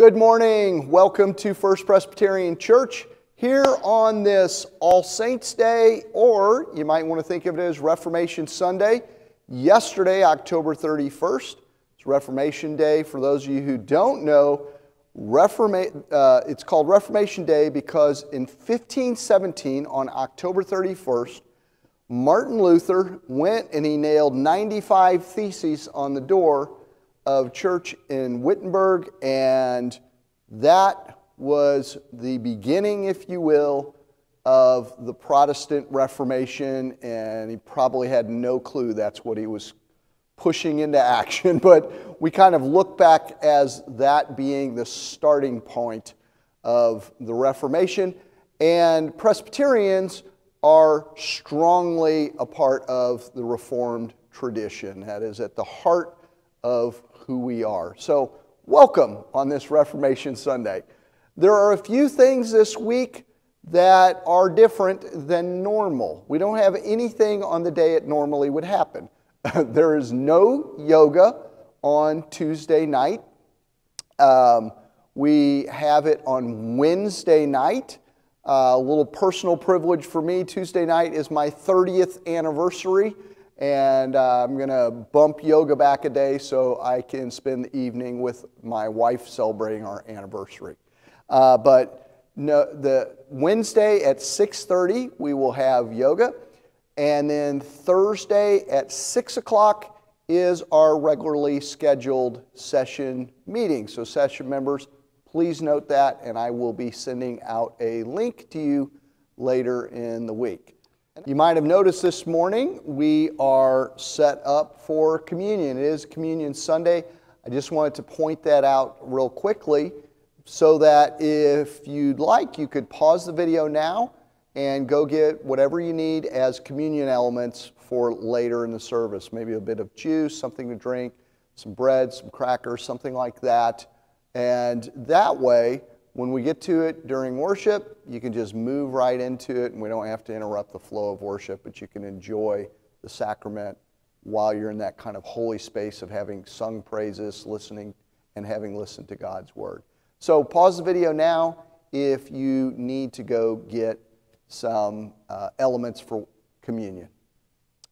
Good morning. Welcome to First Presbyterian Church here on this All Saints Day, or you might want to think of it as Reformation Sunday. Yesterday, October 31st, it's Reformation Day. For those of you who don't know, Reforma- uh, it's called Reformation Day because in 1517, on October 31st, Martin Luther went and he nailed 95 theses on the door of church in Wittenberg, and that was the beginning, if you will, of the Protestant Reformation, and he probably had no clue that's what he was pushing into action. But we kind of look back as that being the starting point of the Reformation, and Presbyterians are strongly a part of the Reformed tradition. That is at the heart of who we are. So, welcome on this Reformation Sunday. There are a few things this week that are different than normal. We don't have anything on the day it normally would happen. there is no yoga on Tuesday night. Um, we have it on Wednesday night. Uh, a little personal privilege for me. Tuesday night is my 30th anniversary and uh, I'm going to bump yoga back a day so I can spend the evening with my wife celebrating our anniversary. Uh, but no, the Wednesday at 6:30 we will have yoga, and then Thursday at 6 o'clock is our regularly scheduled session meeting. So session members, please note that, and I will be sending out a link to you later in the week. You might have noticed this morning we are set up for communion. It is Communion Sunday. I just wanted to point that out real quickly so that if you'd like, you could pause the video now and go get whatever you need as communion elements for later in the service. Maybe a bit of juice, something to drink, some bread, some crackers, something like that. And that way, when we get to it during worship, you can just move right into it and we don't have to interrupt the flow of worship, but you can enjoy the sacrament while you're in that kind of holy space of having sung praises, listening, and having listened to God's word. So pause the video now if you need to go get some uh, elements for communion.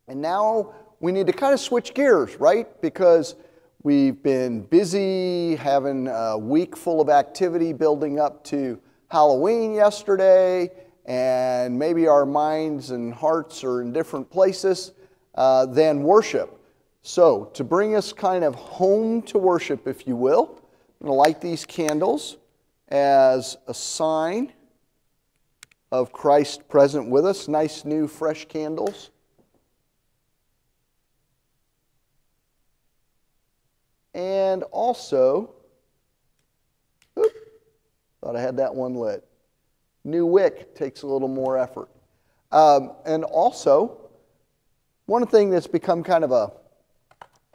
And now we need to kind of switch gears, right? Because We've been busy having a week full of activity building up to Halloween yesterday, and maybe our minds and hearts are in different places uh, than worship. So, to bring us kind of home to worship, if you will, I'm going to light these candles as a sign of Christ present with us. Nice new fresh candles. And also, oops, thought I had that one lit. New wick takes a little more effort. Um, and also, one thing that's become kind of a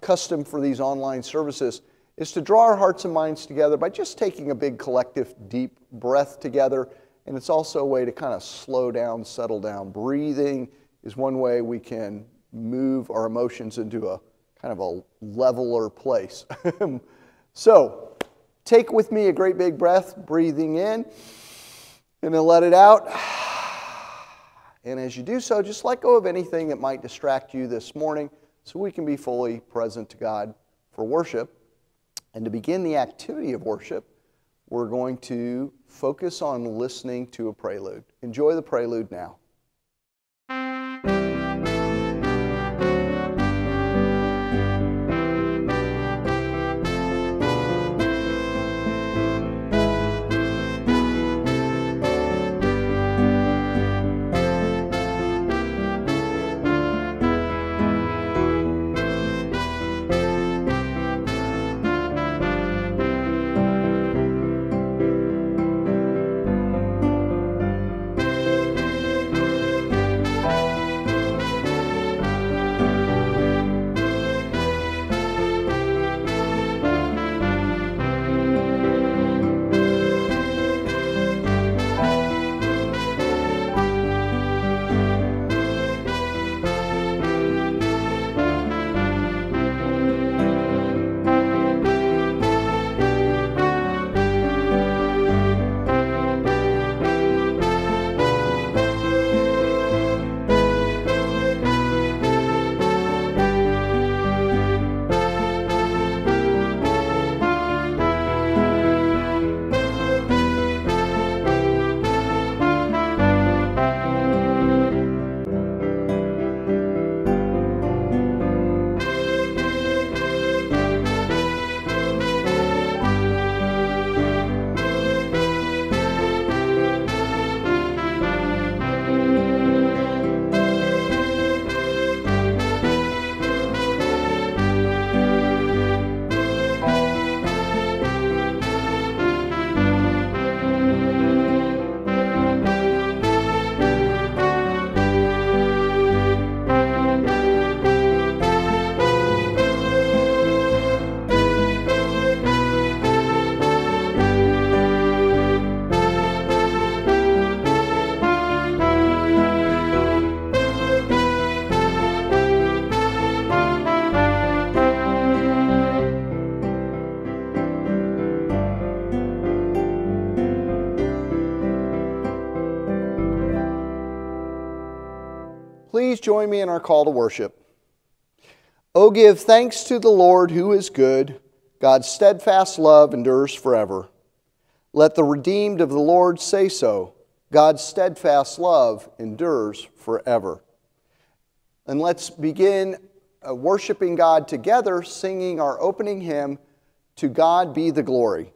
custom for these online services is to draw our hearts and minds together by just taking a big collective deep breath together. And it's also a way to kind of slow down, settle down. Breathing is one way we can move our emotions into a kind of a leveler place. so, take with me a great big breath, breathing in, and then let it out. And as you do so, just let go of anything that might distract you this morning so we can be fully present to God for worship. And to begin the activity of worship, we're going to focus on listening to a prelude. Enjoy the prelude now. Me in our call to worship. Oh, give thanks to the Lord who is good. God's steadfast love endures forever. Let the redeemed of the Lord say so. God's steadfast love endures forever. And let's begin uh, worshiping God together, singing our opening hymn, To God Be the Glory.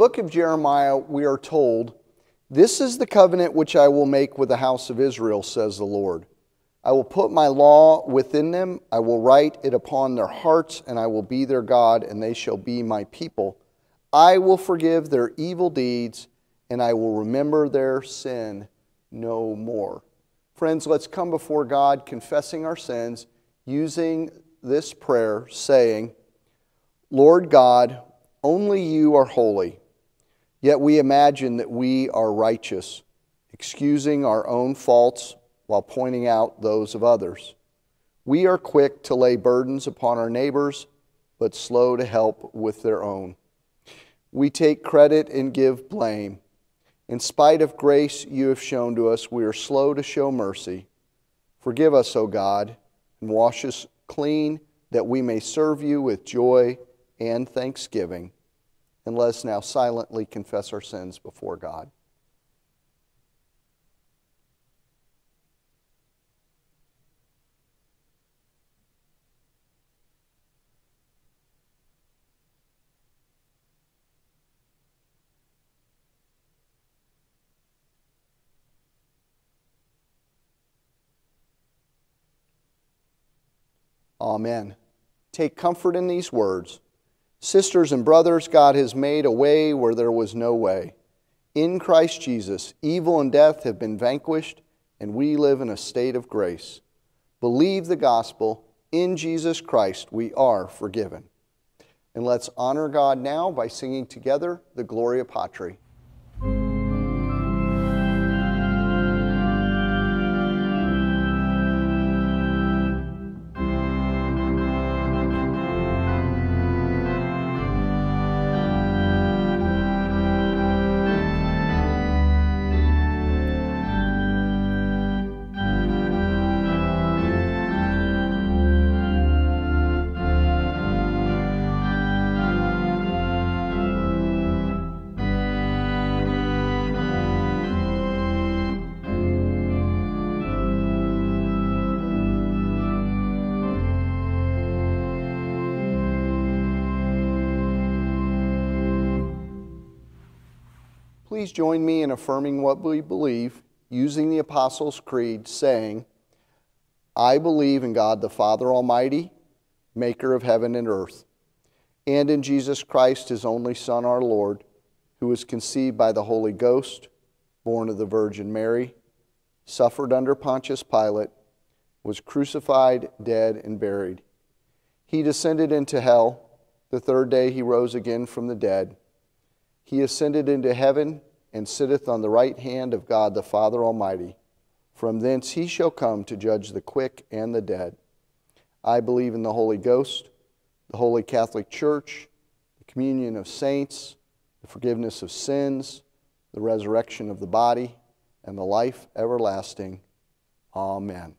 Book of Jeremiah, we are told, This is the covenant which I will make with the house of Israel, says the Lord. I will put my law within them, I will write it upon their hearts, and I will be their God, and they shall be my people. I will forgive their evil deeds, and I will remember their sin no more. Friends, let's come before God confessing our sins using this prayer, saying, Lord God, only you are holy. Yet we imagine that we are righteous, excusing our own faults while pointing out those of others. We are quick to lay burdens upon our neighbors, but slow to help with their own. We take credit and give blame. In spite of grace you have shown to us, we are slow to show mercy. Forgive us, O God, and wash us clean, that we may serve you with joy and thanksgiving and let us now silently confess our sins before God. Amen. Take comfort in these words. Sisters and brothers, God has made a way where there was no way. In Christ Jesus, evil and death have been vanquished, and we live in a state of grace. Believe the gospel. In Jesus Christ, we are forgiven. And let's honor God now by singing together the Gloria Patri. Please join me in affirming what we believe using the Apostles' Creed, saying, I believe in God the Father Almighty, maker of heaven and earth, and in Jesus Christ, his only Son, our Lord, who was conceived by the Holy Ghost, born of the Virgin Mary, suffered under Pontius Pilate, was crucified, dead, and buried. He descended into hell. The third day he rose again from the dead. He ascended into heaven and sitteth on the right hand of God the Father Almighty. From thence he shall come to judge the quick and the dead. I believe in the Holy Ghost, the Holy Catholic Church, the communion of saints, the forgiveness of sins, the resurrection of the body, and the life everlasting. Amen.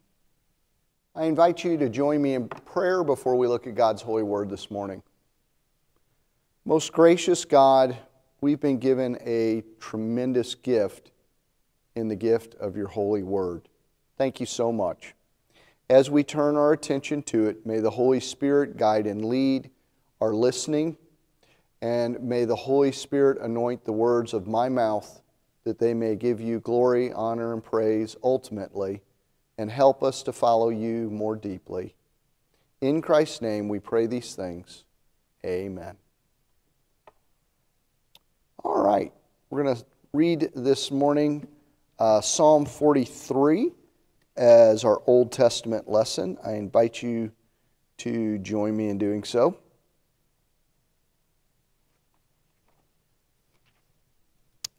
I invite you to join me in prayer before we look at God's holy word this morning. Most gracious God, we've been given a tremendous gift in the gift of your holy word. Thank you so much. As we turn our attention to it, may the Holy Spirit guide and lead our listening, and may the Holy Spirit anoint the words of my mouth that they may give you glory, honor, and praise ultimately, and help us to follow you more deeply. In Christ's name we pray these things. Amen. All right, we're going to read this morning uh, Psalm 43 as our Old Testament lesson. I invite you to join me in doing so.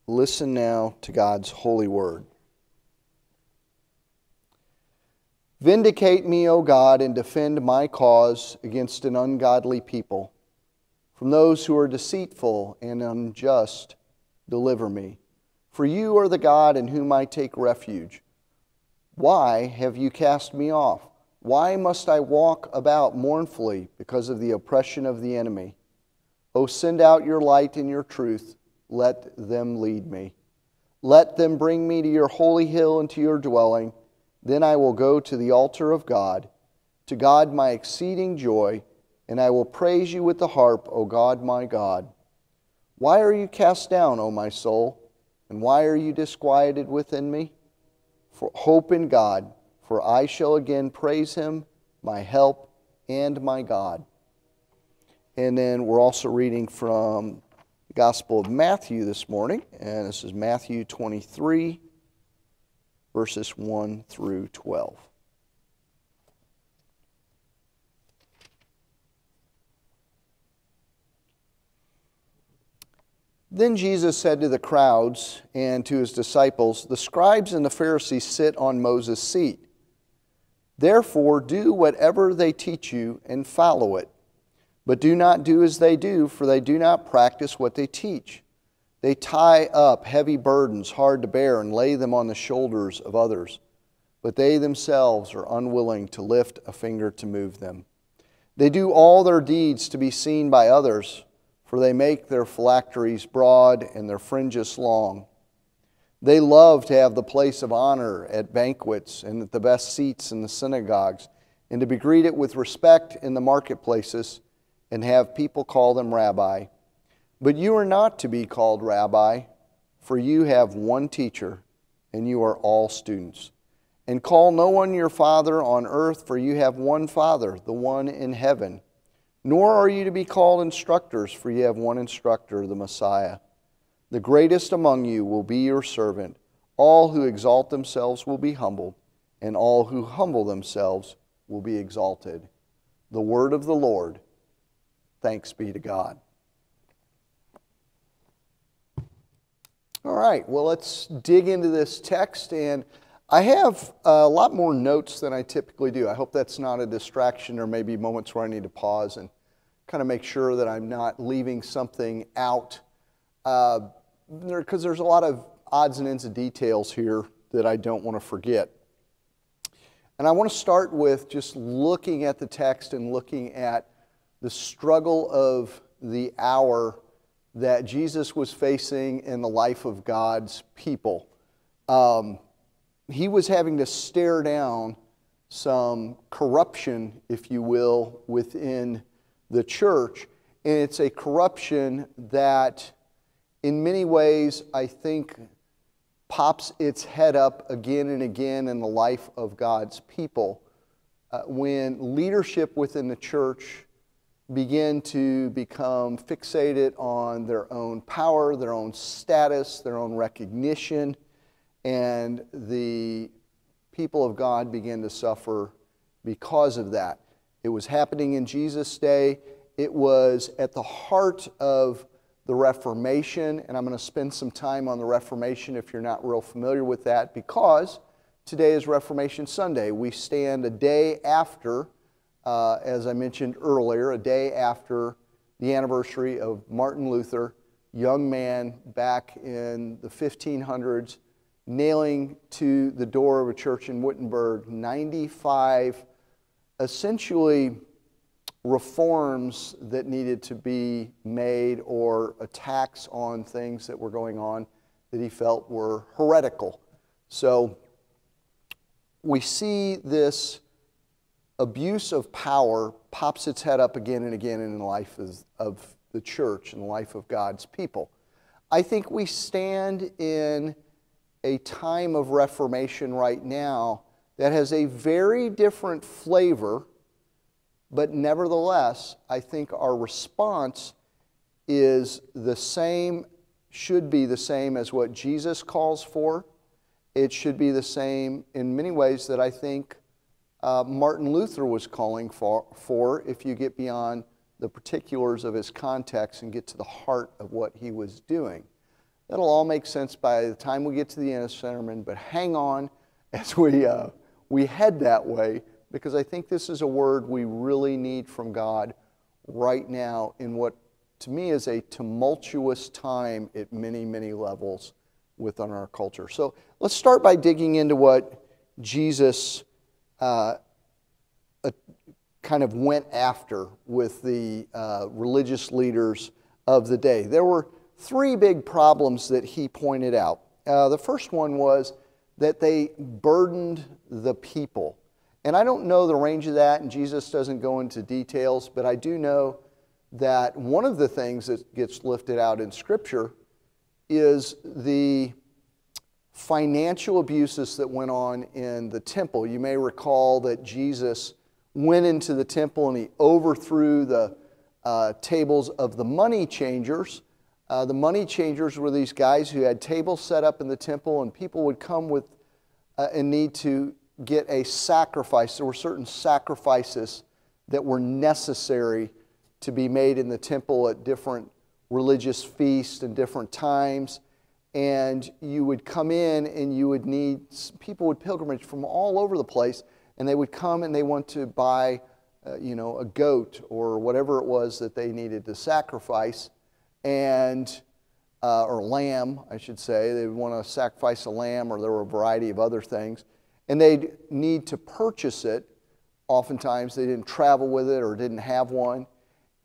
Listen now to God's holy word. Vindicate me, O God, and defend my cause against an ungodly people. From those who are deceitful and unjust, deliver me. For you are the God in whom I take refuge. Why have you cast me off? Why must I walk about mournfully because of the oppression of the enemy? O send out your light and your truth. Let them lead me. Let them bring me to your holy hill and to your dwelling. Then I will go to the altar of God, to God my exceeding joy and I will praise you with the harp, O God my God. Why are you cast down, O my soul? And why are you disquieted within me? For hope in God, for I shall again praise him, my help and my God. And then we're also reading from the Gospel of Matthew this morning, and this is Matthew 23, verses 1 through 12. Then Jesus said to the crowds and to his disciples, The scribes and the Pharisees sit on Moses' seat. Therefore, do whatever they teach you and follow it. But do not do as they do, for they do not practice what they teach. They tie up heavy burdens hard to bear and lay them on the shoulders of others, but they themselves are unwilling to lift a finger to move them. They do all their deeds to be seen by others for they make their phylacteries broad and their fringes long. They love to have the place of honor at banquets and at the best seats in the synagogues, and to be greeted with respect in the marketplaces, and have people call them rabbi. But you are not to be called rabbi, for you have one teacher, and you are all students. And call no one your father on earth, for you have one Father, the one in heaven. Nor are you to be called instructors, for you have one instructor, the Messiah. The greatest among you will be your servant. All who exalt themselves will be humbled, and all who humble themselves will be exalted. The word of the Lord. Thanks be to God. All right, well, let's dig into this text. And I have a lot more notes than I typically do. I hope that's not a distraction or maybe moments where I need to pause and kind of make sure that I'm not leaving something out. Because uh, there, there's a lot of odds and ends of details here that I don't want to forget. And I want to start with just looking at the text and looking at the struggle of the hour that Jesus was facing in the life of God's people. Um, he was having to stare down some corruption, if you will, within the church. And it's a corruption that in many ways, I think, pops its head up again and again in the life of God's people uh, when leadership within the church begin to become fixated on their own power, their own status, their own recognition, and the people of God began to suffer because of that. It was happening in Jesus' day. It was at the heart of the Reformation, and I'm going to spend some time on the Reformation if you're not real familiar with that, because today is Reformation Sunday. We stand a day after, uh, as I mentioned earlier, a day after the anniversary of Martin Luther, young man back in the 1500s, nailing to the door of a church in Wittenberg 95 essentially reforms that needed to be made or attacks on things that were going on that he felt were heretical. So we see this abuse of power pops its head up again and again in the life of the church and the life of God's people. I think we stand in a time of reformation right now that has a very different flavor but nevertheless, I think our response is the same, should be the same as what Jesus calls for. It should be the same in many ways that I think uh, Martin Luther was calling for, for if you get beyond the particulars of his context and get to the heart of what he was doing. That'll all make sense by the time we get to the end of sermon, but hang on as we, uh, we head that way because I think this is a word we really need from God right now in what to me is a tumultuous time at many, many levels within our culture. So let's start by digging into what Jesus uh, uh, kind of went after with the uh, religious leaders of the day. There were three big problems that he pointed out. Uh, the first one was that they burdened the people. And I don't know the range of that, and Jesus doesn't go into details, but I do know that one of the things that gets lifted out in Scripture is the financial abuses that went on in the temple. You may recall that Jesus went into the temple and he overthrew the uh, tables of the money changers. Uh, the money changers were these guys who had tables set up in the temple, and people would come with uh, need to get a sacrifice. There were certain sacrifices that were necessary to be made in the temple at different religious feasts and different times. And you would come in and you would need, people would pilgrimage from all over the place, and they would come and they want to buy, uh, you know, a goat or whatever it was that they needed to sacrifice, and uh, or lamb, I should say. They would want to sacrifice a lamb, or there were a variety of other things and they'd need to purchase it. Oftentimes, they didn't travel with it or didn't have one.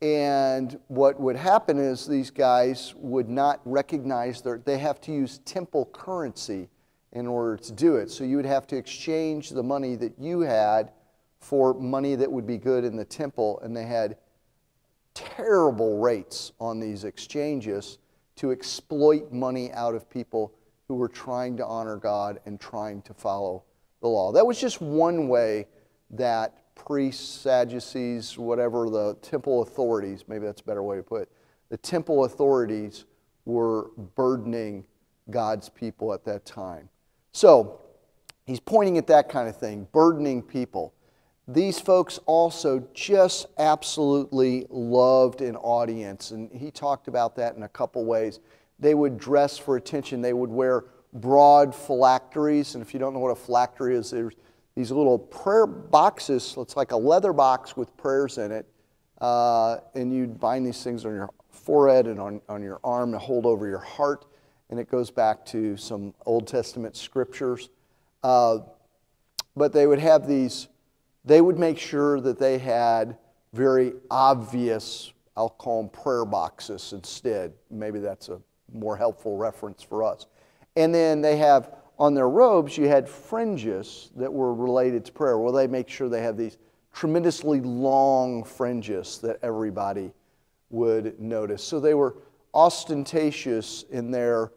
And what would happen is these guys would not recognize their, they have to use temple currency in order to do it. So you would have to exchange the money that you had for money that would be good in the temple. And they had terrible rates on these exchanges to exploit money out of people who were trying to honor God and trying to follow the law. That was just one way that priests, Sadducees, whatever the temple authorities, maybe that's a better way to put it, the temple authorities were burdening God's people at that time. So, he's pointing at that kind of thing, burdening people. These folks also just absolutely loved an audience, and he talked about that in a couple ways. They would dress for attention, they would wear broad phylacteries. And if you don't know what a phylactery is, there's these little prayer boxes. It's like a leather box with prayers in it. Uh, and you'd bind these things on your forehead and on, on your arm to hold over your heart. And it goes back to some Old Testament scriptures. Uh, but they would have these, they would make sure that they had very obvious, I'll call them prayer boxes instead. Maybe that's a more helpful reference for us. And then they have on their robes, you had fringes that were related to prayer. Well, they make sure they have these tremendously long fringes that everybody would notice. So they were ostentatious in their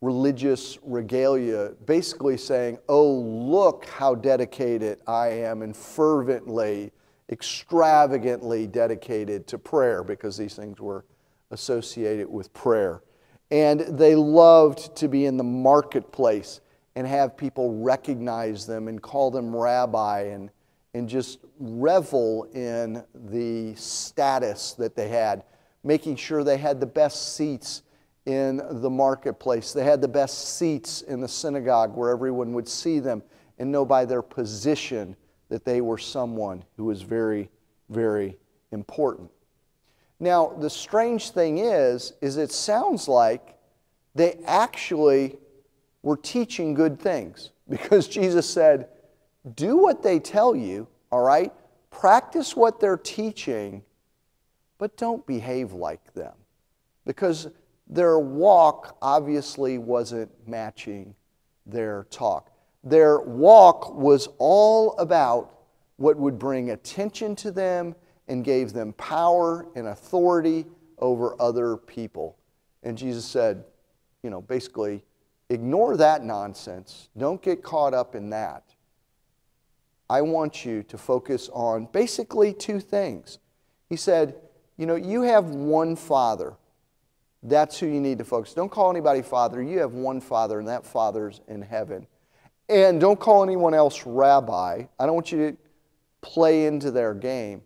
religious regalia, basically saying, Oh, look how dedicated I am and fervently, extravagantly dedicated to prayer, because these things were associated with prayer. And they loved to be in the marketplace and have people recognize them and call them rabbi and, and just revel in the status that they had, making sure they had the best seats in the marketplace. They had the best seats in the synagogue where everyone would see them and know by their position that they were someone who was very, very important. Now, the strange thing is, is it sounds like they actually were teaching good things because Jesus said, do what they tell you, all right? Practice what they're teaching, but don't behave like them. Because their walk obviously wasn't matching their talk. Their walk was all about what would bring attention to them and gave them power and authority over other people. And Jesus said, you know, basically, ignore that nonsense. Don't get caught up in that. I want you to focus on basically two things. He said, you know, you have one father. That's who you need to focus. Don't call anybody father. You have one father, and that father's in heaven. And don't call anyone else rabbi. I don't want you to play into their game.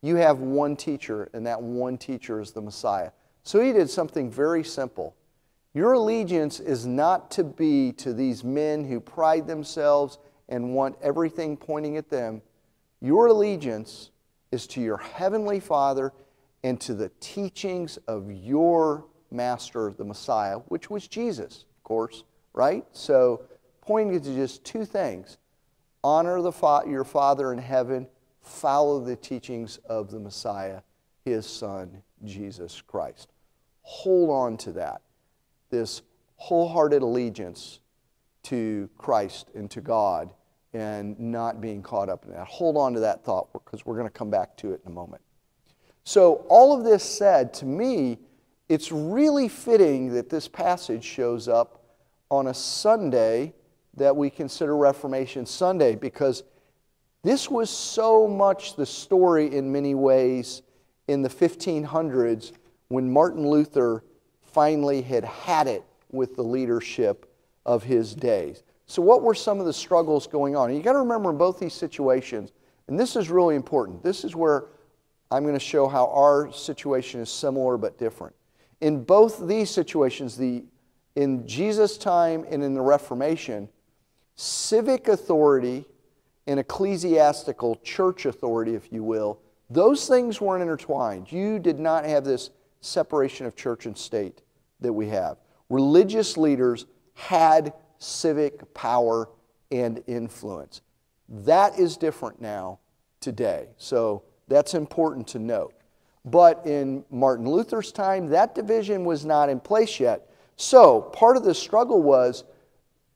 You have one teacher, and that one teacher is the Messiah. So he did something very simple. Your allegiance is not to be to these men who pride themselves and want everything pointing at them. Your allegiance is to your heavenly Father and to the teachings of your master, of the Messiah, which was Jesus, of course, right? So, pointing to just two things honor the fa- your Father in heaven, follow the teachings of the Messiah, his Son, Jesus Christ. Hold on to that, this wholehearted allegiance to Christ and to God, and not being caught up in that. Hold on to that thought because we're going to come back to it in a moment. So, all of this said, to me, it's really fitting that this passage shows up on a Sunday that we consider Reformation Sunday because this was so much the story in many ways in the 1500s when Martin Luther finally had had it with the leadership of his days. So, what were some of the struggles going on? And you got to remember in both these situations, and this is really important, this is where I'm going to show how our situation is similar but different. In both these situations, the, in Jesus' time and in the Reformation, civic authority and ecclesiastical church authority, if you will, those things weren't intertwined. You did not have this separation of church and state that we have. Religious leaders had civic power and influence. That is different now today. So that's important to note. But in Martin Luther's time, that division was not in place yet. So part of the struggle was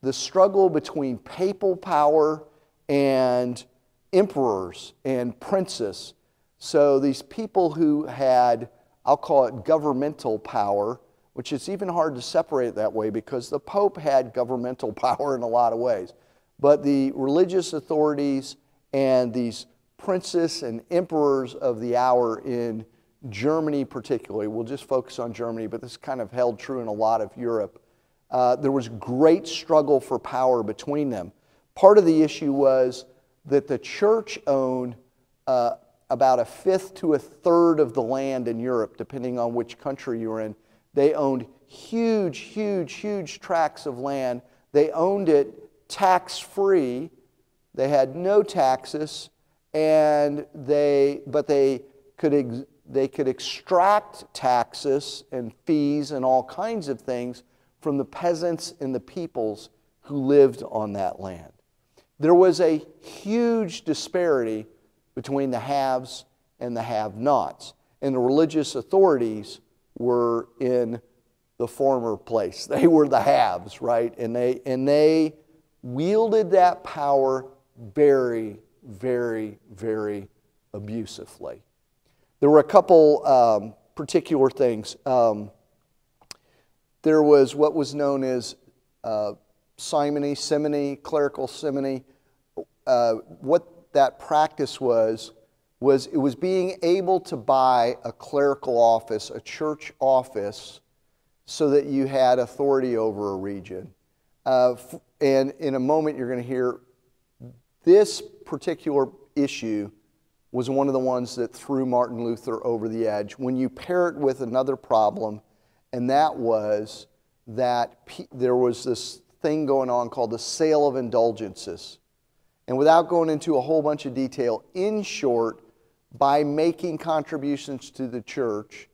the struggle between papal power and emperors and princes. So these people who had, I'll call it governmental power, which is even hard to separate that way because the Pope had governmental power in a lot of ways. But the religious authorities and these princes and emperors of the hour in Germany, particularly, we'll just focus on Germany, but this kind of held true in a lot of Europe. Uh, there was great struggle for power between them. Part of the issue was that the church owned uh, about a fifth to a third of the land in Europe, depending on which country you were in. They owned huge, huge, huge tracts of land. They owned it tax free. They had no taxes, and they, but they could ex- they could extract taxes and fees and all kinds of things from the peasants and the peoples who lived on that land. There was a huge disparity between the haves and the have nots, and the religious authorities were in the former place. They were the haves, right? And they, and they wielded that power very, very, very abusively. There were a couple um, particular things. Um, there was what was known as uh, simony, simony, clerical simony. Uh, what that practice was, was it was being able to buy a clerical office, a church office, so that you had authority over a region. Uh, and in a moment, you're going to hear this particular issue was one of the ones that threw Martin Luther over the edge. When you pair it with another problem, and that was that there was this thing going on called the sale of indulgences. And without going into a whole bunch of detail, in short, by making contributions to the church,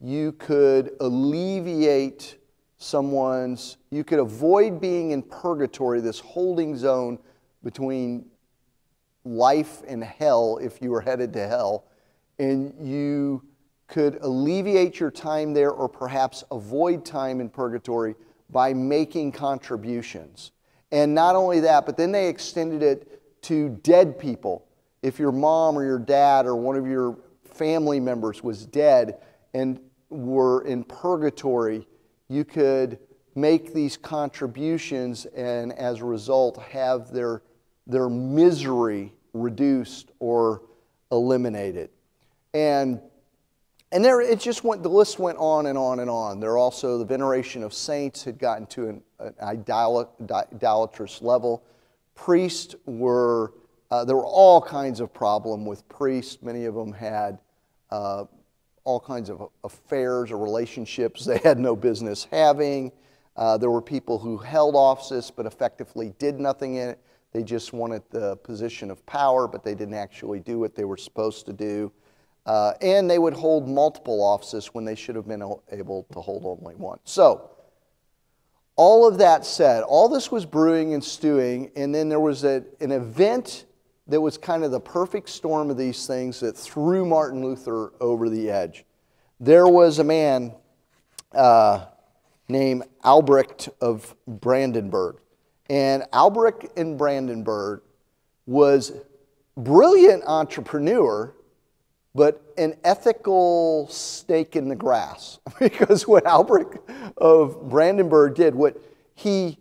you could alleviate someone's, you could avoid being in purgatory, this holding zone between life and hell if you were headed to hell, and you could alleviate your time there or perhaps avoid time in purgatory by making contributions. And not only that, but then they extended it to dead people. If your mom or your dad or one of your family members was dead and were in purgatory, you could make these contributions and as a result have their, their misery reduced or eliminated. And and there it just went, the list went on and on and on. There also, the veneration of saints had gotten to an, an idolatrous level. Priests were, uh, there were all kinds of problem with priests. Many of them had uh, all kinds of affairs or relationships they had no business having. Uh, there were people who held offices but effectively did nothing in it. They just wanted the position of power, but they didn't actually do what they were supposed to do. Uh, and they would hold multiple offices when they should have been able to hold only one. So, all of that said, all this was brewing and stewing, and then there was a, an event that was kind of the perfect storm of these things that threw Martin Luther over the edge. There was a man uh, named Albrecht of Brandenburg. And Albrecht in Brandenburg was brilliant entrepreneur but an ethical stake in the grass. because what Albrecht of Brandenburg did, what he,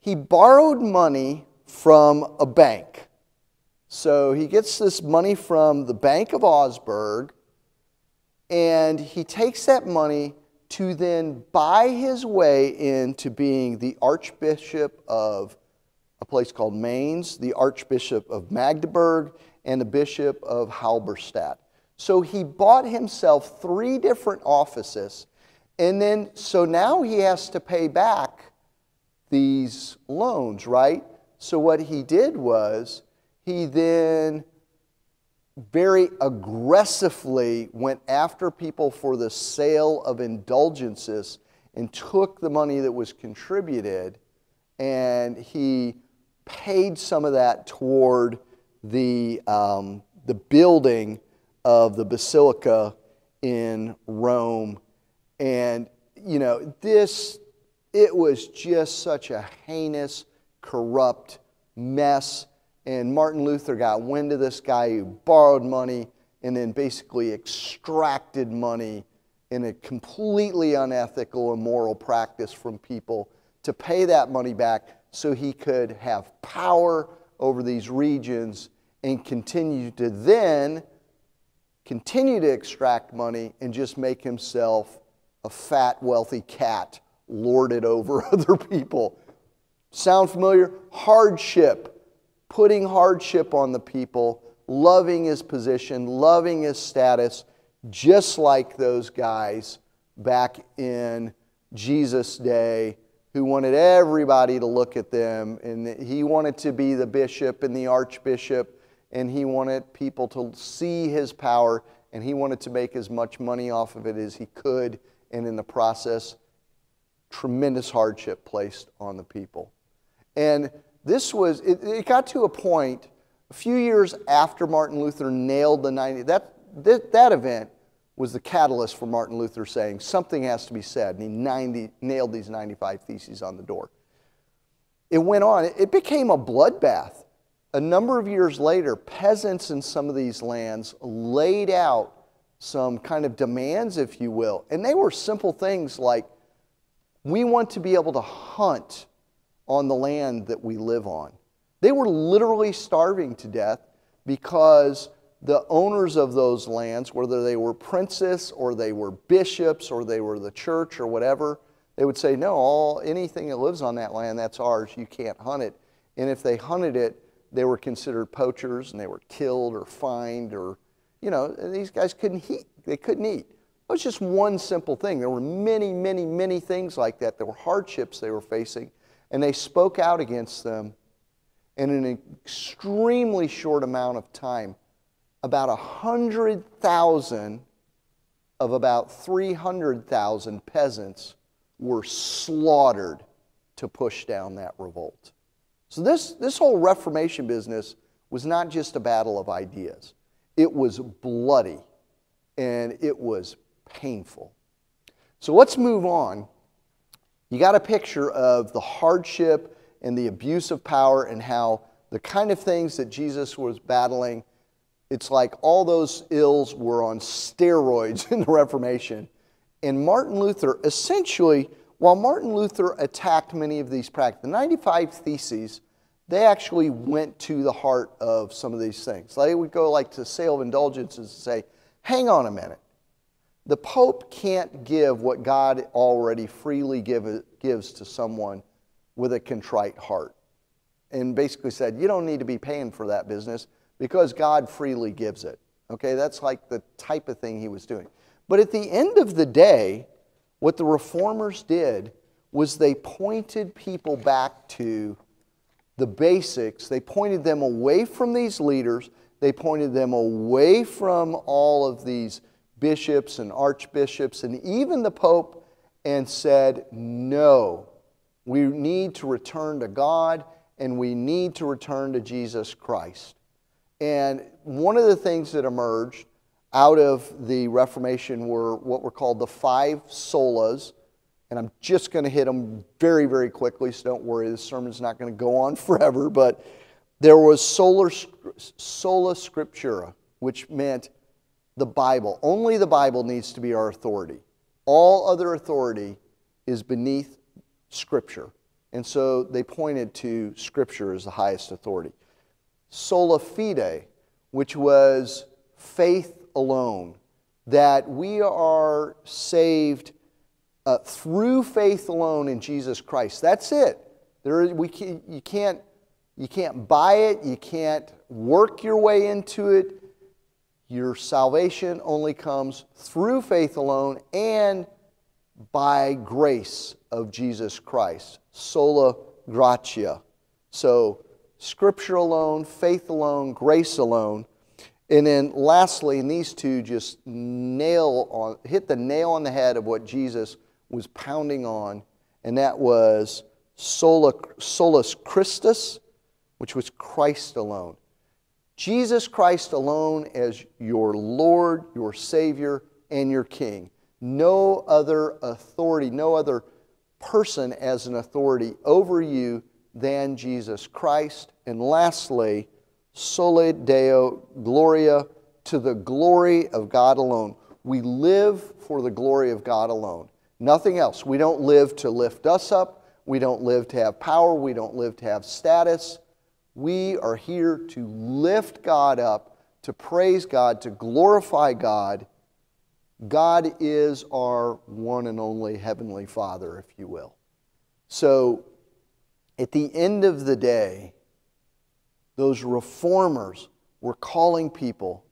he borrowed money from a bank. So he gets this money from the Bank of Augsburg, and he takes that money to then buy his way into being the Archbishop of a place called Mainz, the Archbishop of Magdeburg, and the Bishop of Halberstadt. So he bought himself three different offices. And then, so now he has to pay back these loans, right? So what he did was he then very aggressively went after people for the sale of indulgences and took the money that was contributed and he paid some of that toward the, um, the building of the basilica in Rome. And, you know, this, it was just such a heinous, corrupt mess. And Martin Luther got wind of this guy who borrowed money and then basically extracted money in a completely unethical, and immoral practice from people to pay that money back so he could have power over these regions and continue to then continue to extract money and just make himself a fat, wealthy cat lorded over other people. Sound familiar? Hardship, putting hardship on the people, loving his position, loving his status, just like those guys back in Jesus' day who wanted everybody to look at them. And he wanted to be the bishop and the archbishop and he wanted people to see his power, and he wanted to make as much money off of it as he could, and in the process, tremendous hardship placed on the people. And this was, it, it got to a point a few years after Martin Luther nailed the 90, that, that, that event was the catalyst for Martin Luther saying something has to be said, and he 90, nailed these 95 theses on the door. It went on, it became a bloodbath a number of years later, peasants in some of these lands laid out some kind of demands, if you will. And they were simple things like We want to be able to hunt on the land that we live on. They were literally starving to death because the owners of those lands, whether they were princes or they were bishops or they were the church or whatever, they would say, no, all, anything that lives on that land, that's ours. You can't hunt it. And if they hunted it, they were considered poachers and they were killed or fined or, you know, these guys couldn't eat. They couldn't eat. It was just one simple thing. There were many, many, many things like that. There were hardships they were facing, and they spoke out against them in an extremely short amount of time. About 100,000 of about 300,000 peasants were slaughtered to push down that revolt. So, this, this whole Reformation business was not just a battle of ideas, it was bloody and it was painful. So, let's move on. You got a picture of the hardship and the abuse of power and how the kind of things that Jesus was battling, it's like all those ills were on steroids in the Reformation. And Martin Luther essentially, while Martin Luther attacked many of these practices, the 95 Theses, they actually went to the heart of some of these things. They would go like to sale of indulgences and say, hang on a minute. The Pope can't give what God already freely give, gives to someone with a contrite heart. And basically said, you don't need to be paying for that business because God freely gives it. Okay, that's like the type of thing he was doing. But at the end of the day, what the reformers did was they pointed people back to the basics. They pointed them away from these leaders, they pointed them away from all of these bishops and archbishops and even the Pope and said, No, we need to return to God and we need to return to Jesus Christ. And one of the things that emerged out of the Reformation were what were called the five solas. And I'm just going to hit them very, very quickly, so don't worry, this sermon's not going to go on forever. But there was sola, sola scriptura, which meant the Bible. Only the Bible needs to be our authority. All other authority is beneath Scripture. And so they pointed to Scripture as the highest authority. Sola fide, which was faith alone, that we are saved uh, through faith alone in Jesus Christ. That's it. There, we can, you, can't, you can't buy it, you can't work your way into it. Your salvation only comes through faith alone and by grace of Jesus Christ. Sola gratia. So, Scripture alone, faith alone, grace alone. And then lastly, and these two just nail on, hit the nail on the head of what Jesus was pounding on, and that was sola, solus Christus, which was Christ alone. Jesus Christ alone as your Lord, your Savior, and your King. No other authority, no other person as an authority over you than Jesus Christ. And lastly, soli deo gloria, to the glory of God alone. We live for the glory of God alone. Nothing else. We don't live to lift us up. We don't live to have power. We don't live to have status. We are here to lift God up, to praise God, to glorify God. God is our one and only Heavenly Father, if you will. So, at the end of the day, those reformers were calling people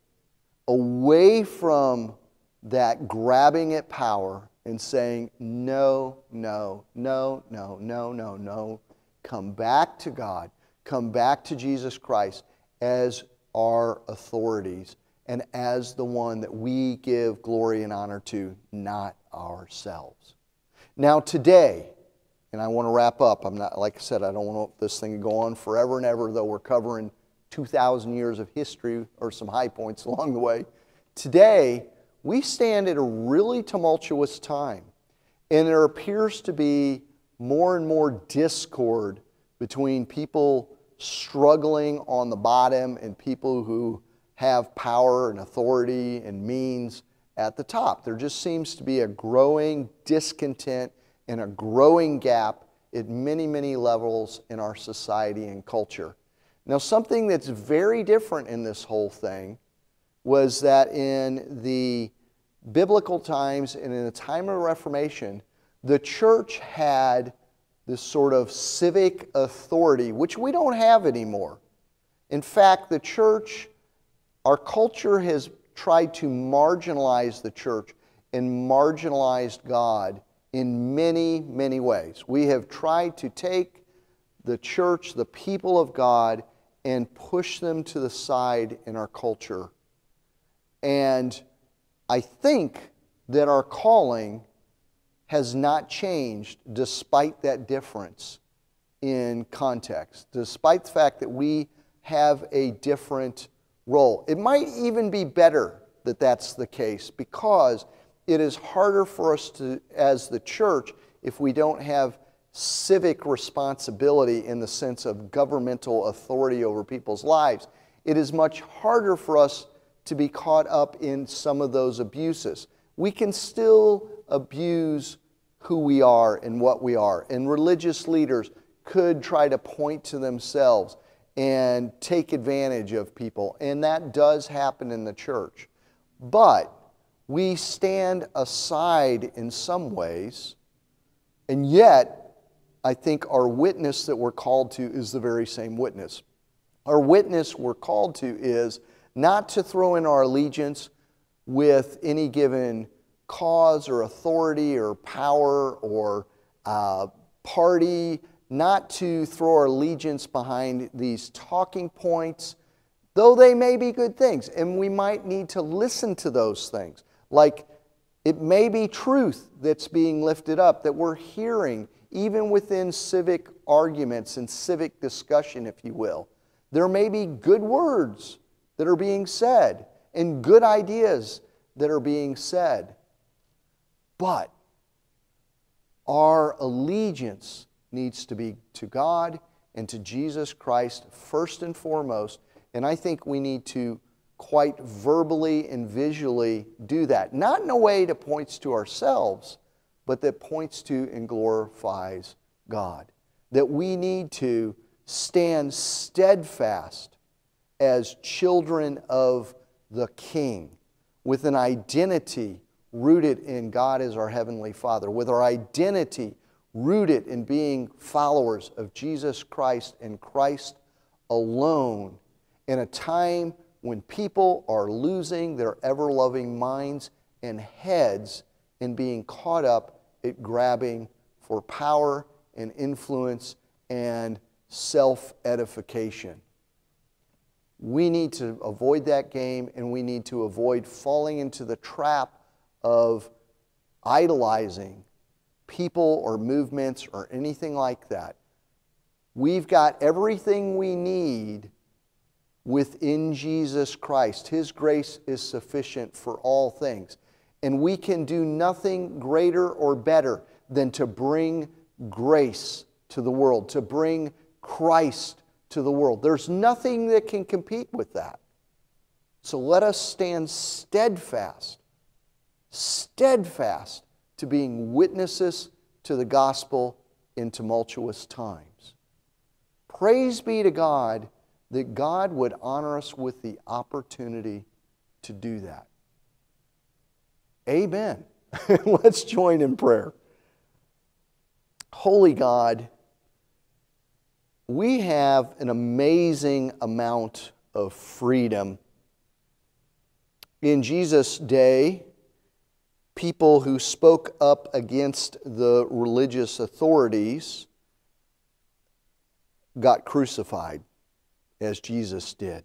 away from that grabbing at power and saying, no, no, no, no, no, no, no. Come back to God come back to Jesus Christ as our authorities and as the one that we give glory and honor to, not ourselves. Now, today, and I want to wrap up. I'm not, like I said, I don't want this thing to go on forever and ever, though we're covering 2,000 years of history or some high points along the way. Today, we stand at a really tumultuous time, and there appears to be more and more discord between people struggling on the bottom and people who have power and authority and means at the top. There just seems to be a growing discontent and a growing gap at many, many levels in our society and culture. Now, something that's very different in this whole thing was that in the biblical times and in the time of the Reformation, the church had this sort of civic authority, which we don't have anymore. In fact, the church, our culture has tried to marginalize the church and marginalized God in many, many ways. We have tried to take the church, the people of God, and push them to the side in our culture. And I think that our calling has not changed despite that difference in context, despite the fact that we have a different role. It might even be better that that's the case because it is harder for us to, as the church, if we don't have civic responsibility in the sense of governmental authority over people's lives. It is much harder for us to be caught up in some of those abuses. We can still abuse who we are and what we are, and religious leaders could try to point to themselves and take advantage of people, and that does happen in the church. But we stand aside in some ways, and yet I think our witness that we're called to is the very same witness. Our witness we're called to is not to throw in our allegiance with any given cause or authority or power or uh, party, not to throw our allegiance behind these talking points, though they may be good things, and we might need to listen to those things. Like it may be truth that's being lifted up that we're hearing, even within civic arguments and civic discussion, if you will. There may be good words that are being said and good ideas that are being said. But our allegiance needs to be to God and to Jesus Christ first and foremost. And I think we need to quite verbally and visually do that. Not in a way that points to ourselves, but that points to and glorifies God. That we need to stand steadfast as children of the King with an identity rooted in God as our Heavenly Father, with our identity rooted in being followers of Jesus Christ and Christ alone in a time when people are losing their ever loving minds and heads and being caught up at grabbing for power and influence and self edification. We need to avoid that game and we need to avoid falling into the trap of idolizing people or movements or anything like that. We've got everything we need within Jesus Christ. His grace is sufficient for all things. And we can do nothing greater or better than to bring grace to the world, to bring Christ to the world. There's nothing that can compete with that. So let us stand steadfast steadfast to being witnesses to the gospel in tumultuous times. Praise be to God that God would honor us with the opportunity to do that. Amen. Let's join in prayer. Holy God, we have an amazing amount of freedom. In Jesus' day, people who spoke up against the religious authorities got crucified, as Jesus did.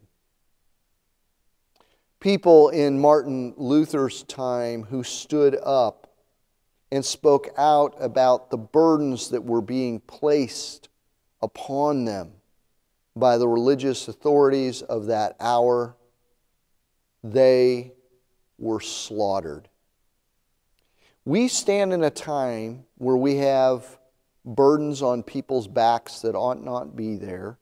People in Martin Luther's time who stood up and spoke out about the burdens that were being placed upon them by the religious authorities of that hour, they were slaughtered. We stand in a time where we have burdens on people's backs that ought not be there.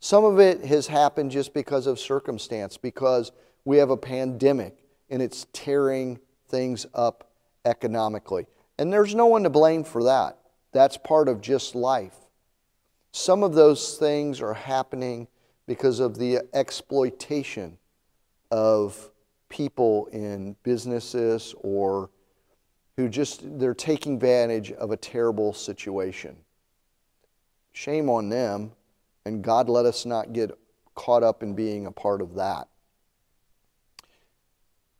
Some of it has happened just because of circumstance, because we have a pandemic and it's tearing things up economically. And there's no one to blame for that. That's part of just life. Some of those things are happening because of the exploitation of people in businesses or who just they're taking advantage of a terrible situation. Shame on them, and God let us not get caught up in being a part of that.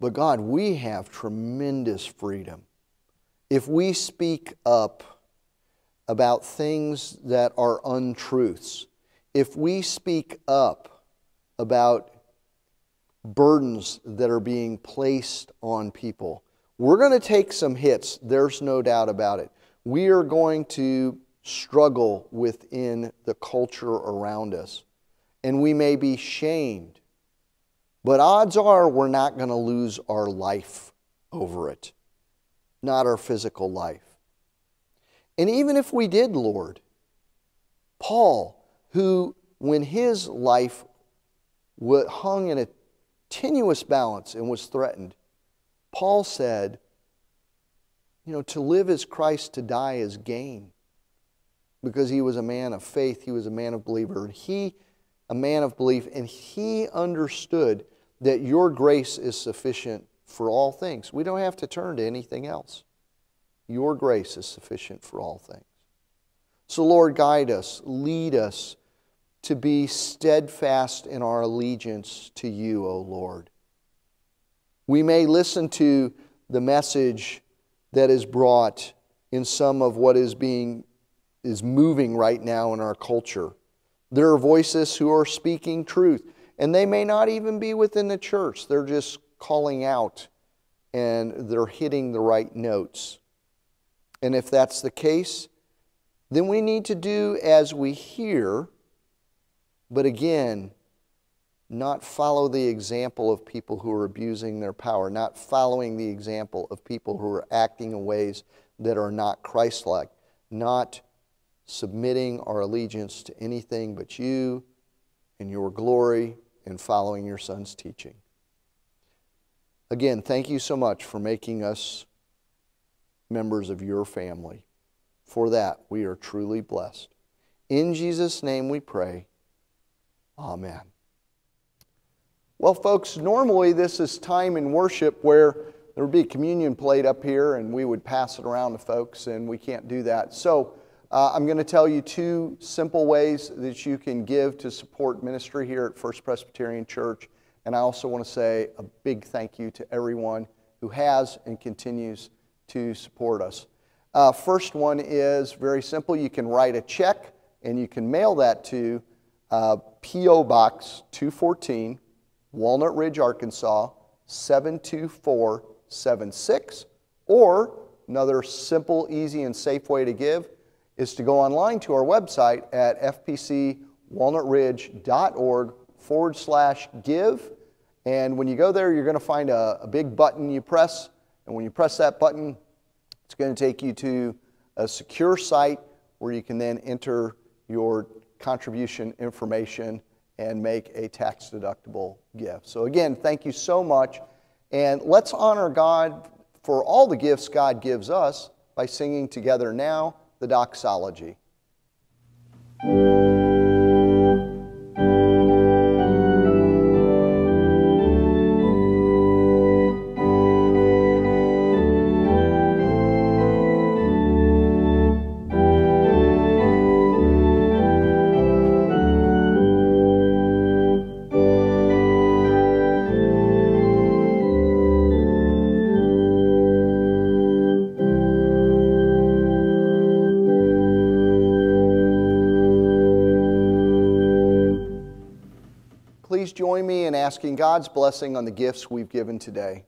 But God, we have tremendous freedom. If we speak up about things that are untruths, if we speak up about burdens that are being placed on people, we're going to take some hits, there's no doubt about it. We are going to struggle within the culture around us, and we may be shamed, but odds are we're not going to lose our life over it, not our physical life. And even if we did, Lord, Paul, who, when his life hung in a tenuous balance and was threatened, Paul said, you know, to live as Christ, to die is gain. Because he was a man of faith, he was a man of believer, and he, a man of belief, and he understood that your grace is sufficient for all things. We don't have to turn to anything else. Your grace is sufficient for all things. So, Lord, guide us, lead us to be steadfast in our allegiance to you, O Lord. We may listen to the message that is brought in some of what is being is moving right now in our culture. There are voices who are speaking truth, and they may not even be within the church. They're just calling out and they're hitting the right notes. And if that's the case, then we need to do as we hear, but again, not follow the example of people who are abusing their power, not following the example of people who are acting in ways that are not Christ like, not submitting our allegiance to anything but you and your glory and following your Son's teaching. Again, thank you so much for making us members of your family. For that, we are truly blessed. In Jesus' name we pray. Amen. Well, folks, normally this is time in worship where there would be a communion plate up here and we would pass it around to folks, and we can't do that. So uh, I'm going to tell you two simple ways that you can give to support ministry here at First Presbyterian Church. And I also want to say a big thank you to everyone who has and continues to support us. Uh, first one is very simple. You can write a check and you can mail that to uh, P.O. Box 214. Walnut Ridge, Arkansas 72476. Or another simple, easy, and safe way to give is to go online to our website at fpcwalnutridge.org forward slash give. And when you go there, you're going to find a, a big button you press. And when you press that button, it's going to take you to a secure site where you can then enter your contribution information and make a tax deductible gift. So, again, thank you so much. And let's honor God for all the gifts God gives us by singing together now the doxology. God's blessing on the gifts we've given today.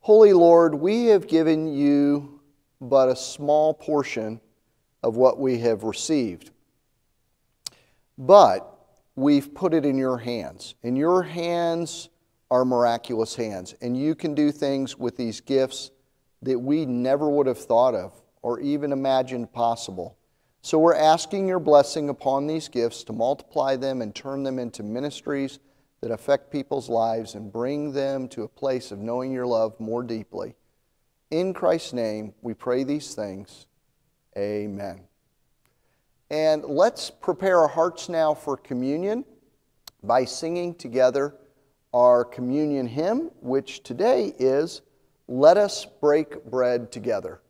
Holy Lord, we have given you but a small portion of what we have received. But we've put it in your hands. And your hands are miraculous hands. And you can do things with these gifts that we never would have thought of or even imagined possible. So we're asking your blessing upon these gifts to multiply them and turn them into ministries that affect people's lives and bring them to a place of knowing your love more deeply. In Christ's name, we pray these things. Amen. And let's prepare our hearts now for communion by singing together our communion hymn, which today is Let Us Break Bread Together.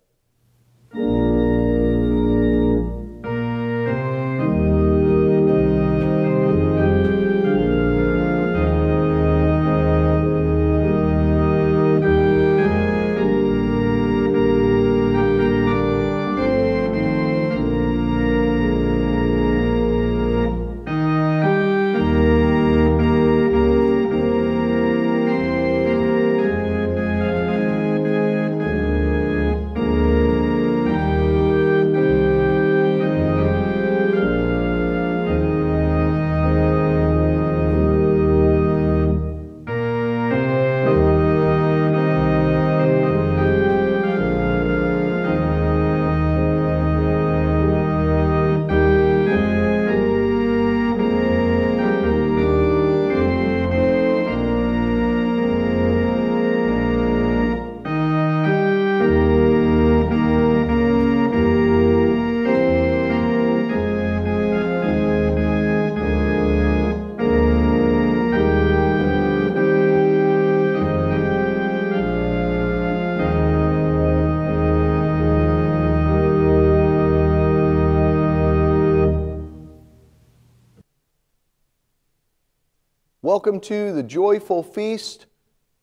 Welcome to the joyful feast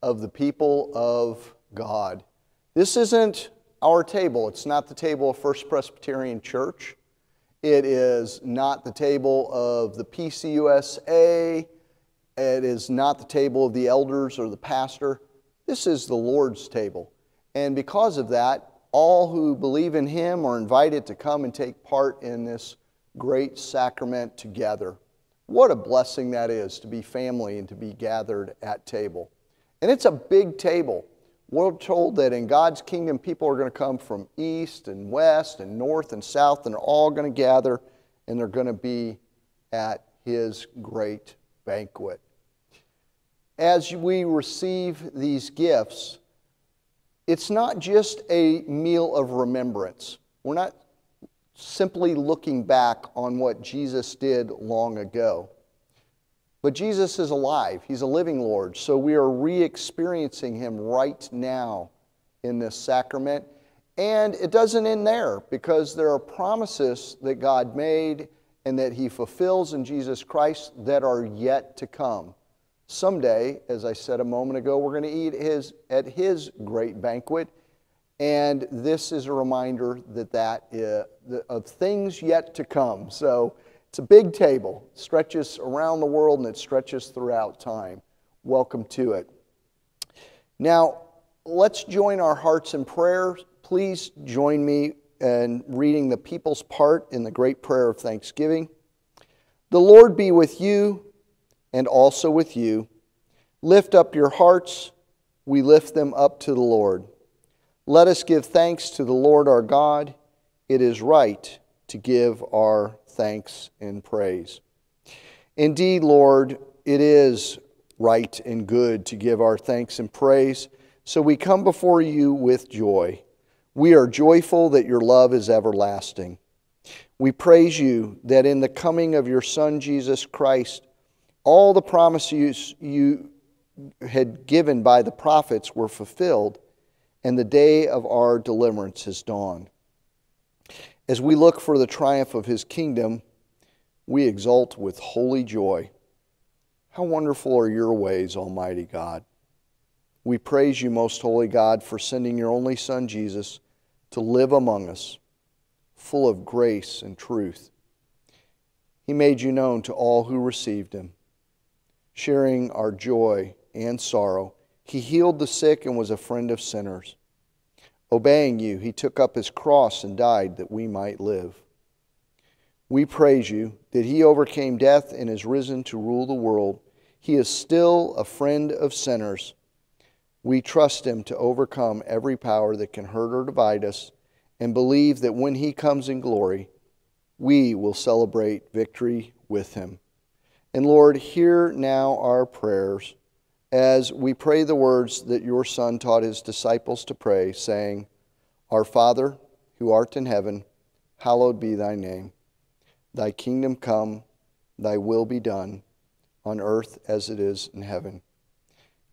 of the people of God. This isn't our table. It's not the table of First Presbyterian Church. It is not the table of the PCUSA. It is not the table of the elders or the pastor. This is the Lord's table. And because of that, all who believe in Him are invited to come and take part in this great sacrament together. What a blessing that is to be family and to be gathered at table. And it's a big table. We're told that in God's kingdom, people are going to come from east and west and north and south, and they're all going to gather and they're going to be at His great banquet. As we receive these gifts, it's not just a meal of remembrance. We're not simply looking back on what Jesus did long ago. But Jesus is alive, He's a living Lord, so we are re experiencing Him right now in this sacrament. And it doesn't end there because there are promises that God made and that He fulfills in Jesus Christ that are yet to come. Someday, as I said a moment ago, we're going to eat his, at His great banquet and this is a reminder that that is, of things yet to come. So it's a big table, stretches around the world and it stretches throughout time. Welcome to it. Now, let's join our hearts in prayer. Please join me in reading the people's part in the great prayer of thanksgiving. The Lord be with you and also with you. Lift up your hearts. We lift them up to the Lord. Let us give thanks to the Lord our God. It is right to give our thanks and praise. Indeed, Lord, it is right and good to give our thanks and praise. So we come before you with joy. We are joyful that your love is everlasting. We praise you that in the coming of your Son, Jesus Christ, all the promises you had given by the prophets were fulfilled and the day of our deliverance has dawned. As we look for the triumph of his kingdom, we exult with holy joy. How wonderful are your ways, Almighty God! We praise you, most holy God, for sending your only Son, Jesus, to live among us, full of grace and truth. He made you known to all who received him, sharing our joy and sorrow he healed the sick and was a friend of sinners. Obeying you, he took up his cross and died that we might live. We praise you that he overcame death and is risen to rule the world. He is still a friend of sinners. We trust him to overcome every power that can hurt or divide us and believe that when he comes in glory, we will celebrate victory with him. And Lord, hear now our prayers as we pray the words that your Son taught his disciples to pray, saying, Our Father, who art in heaven, hallowed be thy name. Thy kingdom come, thy will be done, on earth as it is in heaven.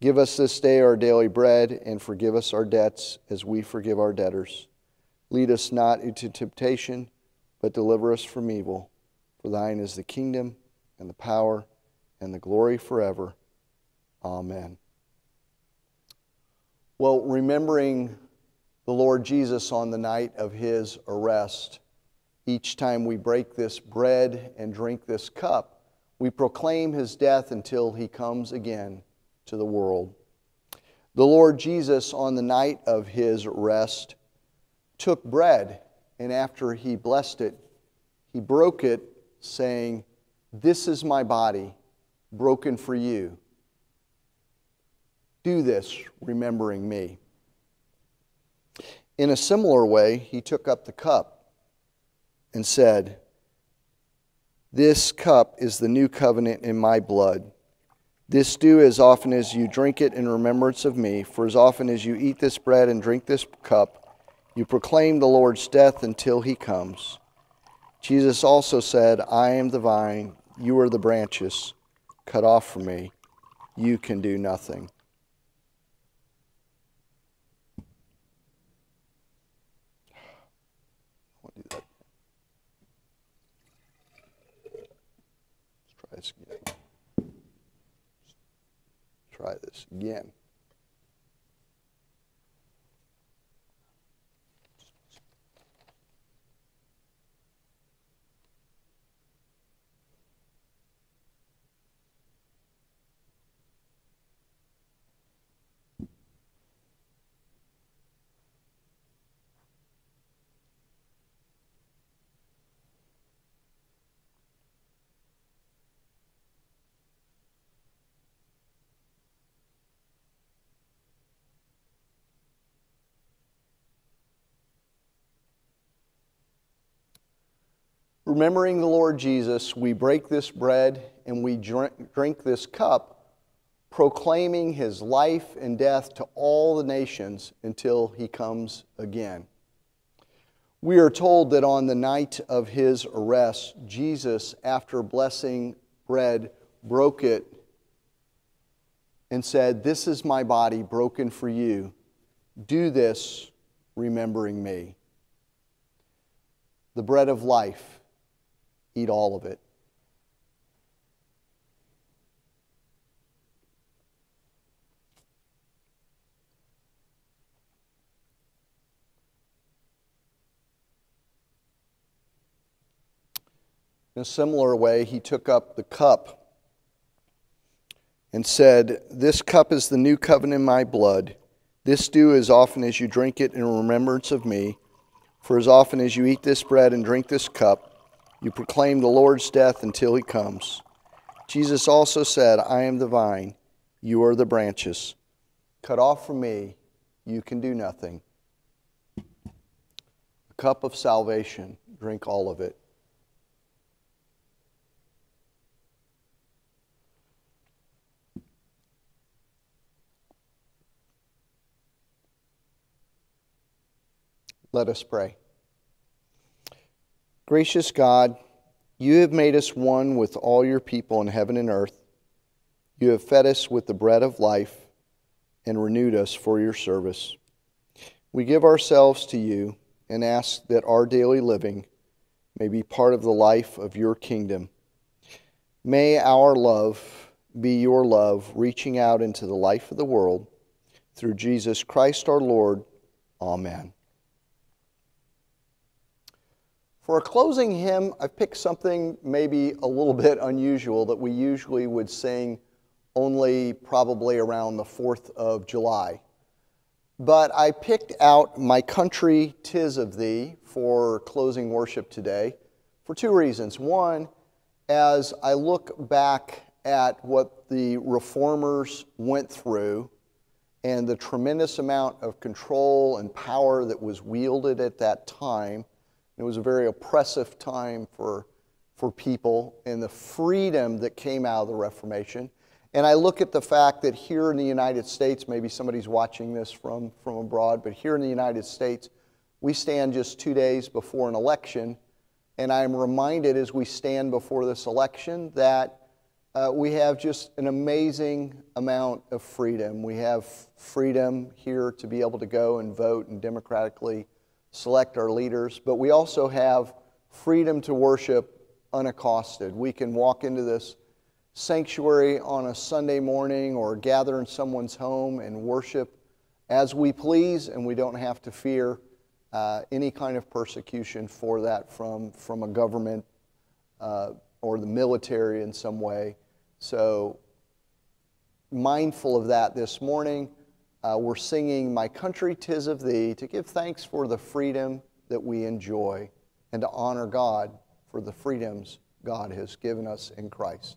Give us this day our daily bread, and forgive us our debts as we forgive our debtors. Lead us not into temptation, but deliver us from evil. For thine is the kingdom, and the power, and the glory forever. Amen. Well, remembering the Lord Jesus on the night of his arrest, each time we break this bread and drink this cup, we proclaim his death until he comes again to the world. The Lord Jesus, on the night of his rest, took bread, and after he blessed it, he broke it, saying, This is my body, broken for you. Do this, remembering me. In a similar way, he took up the cup and said, This cup is the new covenant in my blood. This do as often as you drink it in remembrance of me, for as often as you eat this bread and drink this cup, you proclaim the Lord's death until he comes. Jesus also said, I am the vine, you are the branches. Cut off from me, you can do nothing. this again. Try this again. Remembering the Lord Jesus, we break this bread and we drink, drink this cup, proclaiming his life and death to all the nations until he comes again. We are told that on the night of his arrest, Jesus, after blessing bread, broke it and said, This is my body broken for you. Do this remembering me. The bread of life eat all of it. In a similar way, he took up the cup and said, This cup is the new covenant in my blood. This do as often as you drink it in remembrance of me. For as often as you eat this bread and drink this cup, you proclaim the Lord's death until he comes. Jesus also said, I am the vine, you are the branches. Cut off from me, you can do nothing. A cup of salvation, drink all of it. Let us pray. Gracious God, you have made us one with all your people in heaven and earth. You have fed us with the bread of life and renewed us for your service. We give ourselves to you and ask that our daily living may be part of the life of your kingdom. May our love be your love, reaching out into the life of the world. Through Jesus Christ our Lord. Amen. For a closing hymn, I've picked something maybe a little bit unusual that we usually would sing only probably around the 4th of July. But I picked out My Country, Tis of Thee for closing worship today for two reasons. One, as I look back at what the reformers went through and the tremendous amount of control and power that was wielded at that time, it was a very oppressive time for, for people and the freedom that came out of the Reformation. And I look at the fact that here in the United States, maybe somebody's watching this from, from abroad, but here in the United States, we stand just two days before an election. And I'm reminded as we stand before this election that uh, we have just an amazing amount of freedom. We have freedom here to be able to go and vote and democratically select our leaders, but we also have freedom to worship unaccosted. We can walk into this sanctuary on a Sunday morning or gather in someone's home and worship as we please, and we don't have to fear uh, any kind of persecution for that from, from a government uh, or the military in some way. So, mindful of that this morning, uh, we're singing My Country Tis of Thee to give thanks for the freedom that we enjoy and to honor God for the freedoms God has given us in Christ.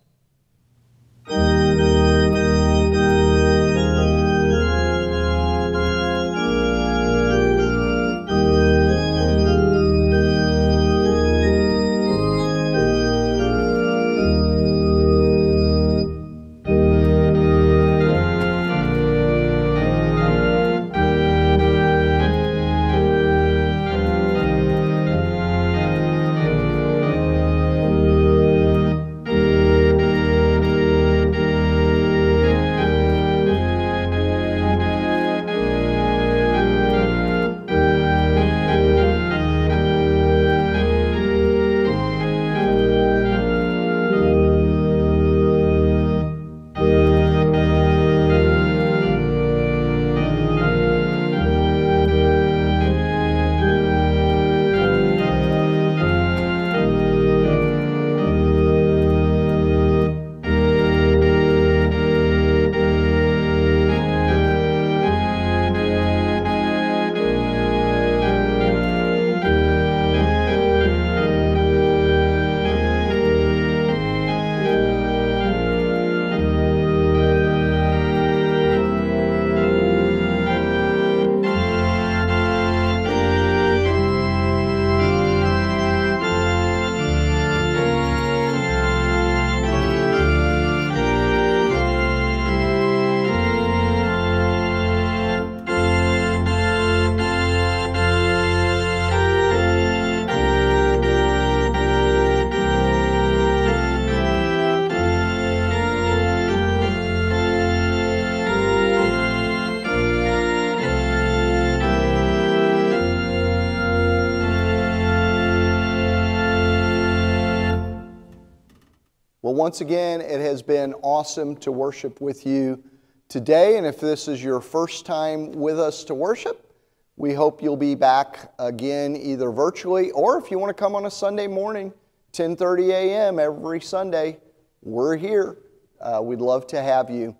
Once again, it has been awesome to worship with you today. And if this is your first time with us to worship, we hope you'll be back again either virtually or if you want to come on a Sunday morning, 10:30 a.m. every Sunday, we're here. Uh, we'd love to have you.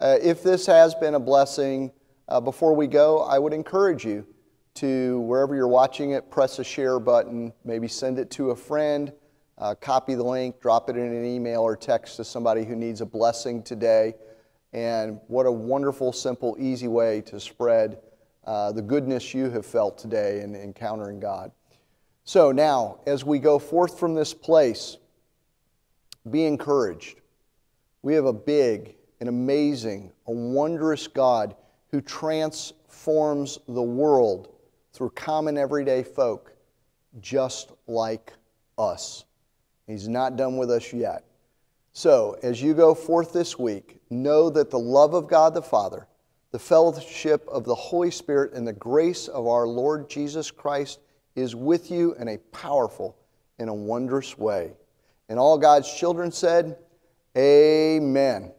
Uh, if this has been a blessing, uh, before we go, I would encourage you to wherever you're watching it, press a share button, maybe send it to a friend uh, copy the link, drop it in an email or text to somebody who needs a blessing today. And what a wonderful, simple, easy way to spread uh, the goodness you have felt today in encountering God. So now, as we go forth from this place, be encouraged. We have a big, an amazing, a wondrous God who transforms the world through common everyday folk just like us. He's not done with us yet. So, as you go forth this week, know that the love of God the Father, the fellowship of the Holy Spirit, and the grace of our Lord Jesus Christ is with you in a powerful and a wondrous way. And all God's children said, Amen.